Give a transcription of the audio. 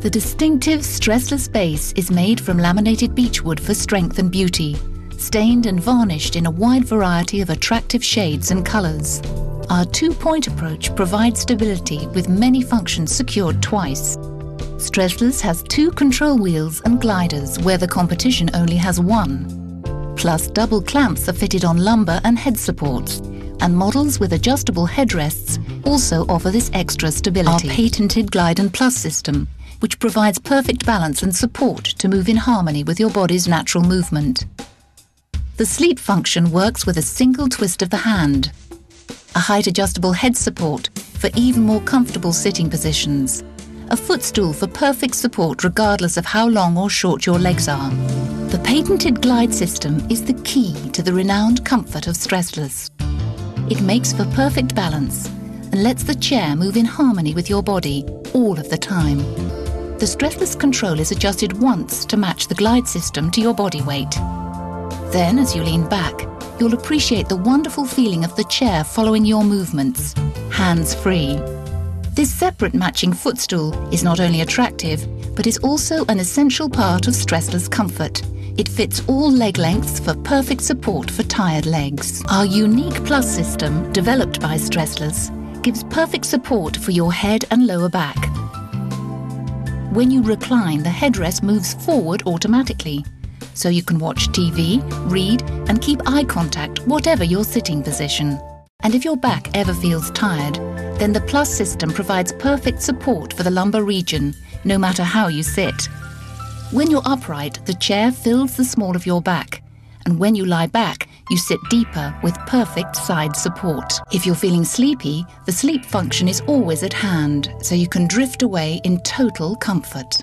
The distinctive stressless base is made from laminated beechwood for strength and beauty, stained and varnished in a wide variety of attractive shades and colours. Our two-point approach provides stability with many functions secured twice. Stressless has two control wheels and gliders where the competition only has one. Plus double clamps are fitted on lumbar and head supports, and models with adjustable headrests also offer this extra stability. Our patented Glide and Plus system, which provides perfect balance and support to move in harmony with your body's natural movement. The sleep function works with a single twist of the hand, a height adjustable head support for even more comfortable sitting positions, a footstool for perfect support regardless of how long or short your legs are. The patented Glide system is the key to the renowned comfort of Stressless. It makes for perfect balance and lets the chair move in harmony with your body all of the time. The Stressless control is adjusted once to match the Glide system to your body weight. Then, as you lean back, you'll appreciate the wonderful feeling of the chair following your movements, hands-free. This separate matching footstool is not only attractive, but is also an essential part of stressless comfort. It fits all leg lengths for perfect support for tired legs. Our unique Plus system, developed by Stressless, gives perfect support for your head and lower back. When you recline, the headrest moves forward automatically so you can watch TV, read, and keep eye contact whatever your sitting position. And if your back ever feels tired, then the Plus system provides perfect support for the lumbar region, no matter how you sit. When you're upright, the chair fills the small of your back, and when you lie back, you sit deeper with perfect side support. If you're feeling sleepy, the sleep function is always at hand, so you can drift away in total comfort.